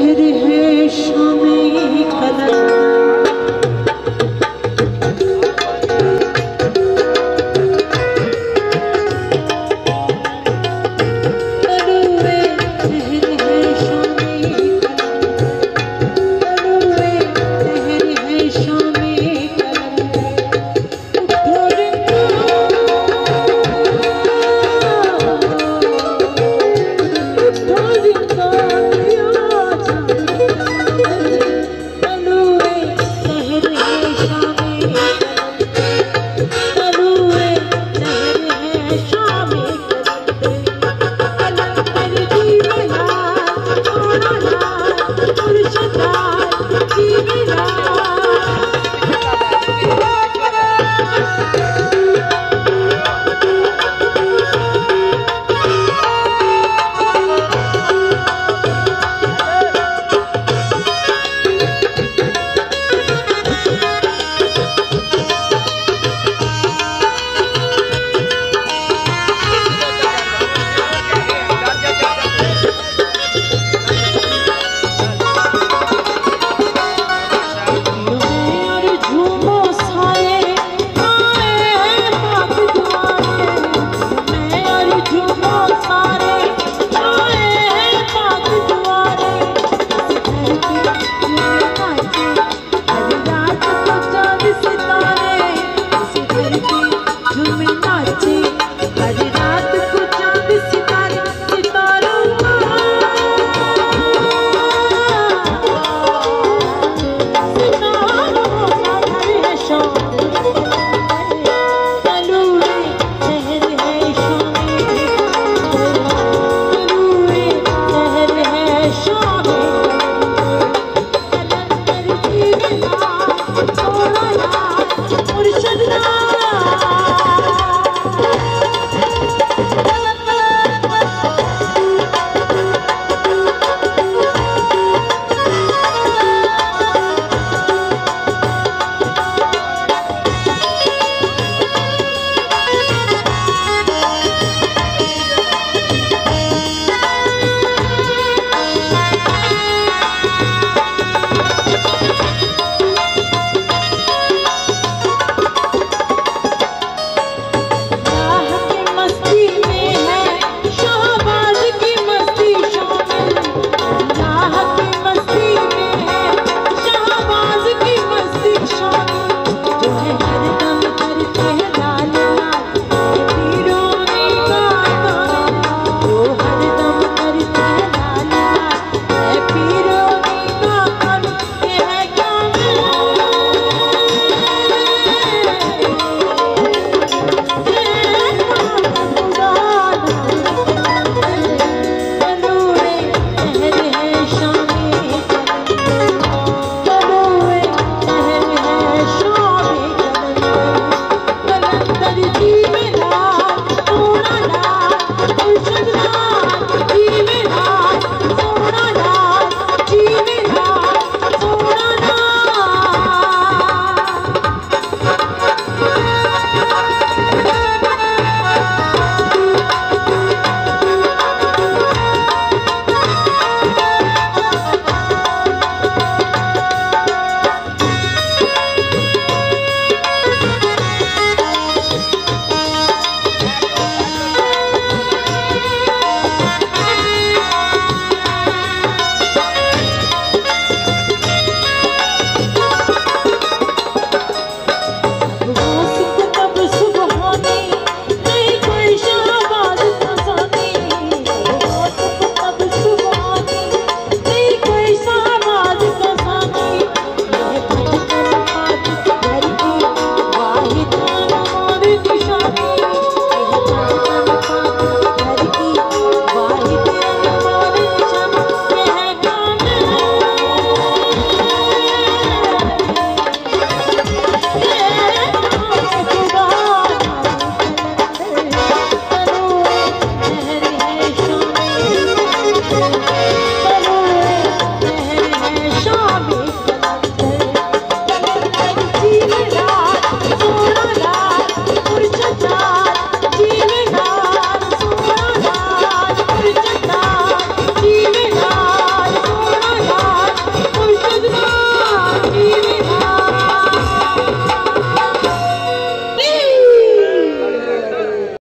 Her her şame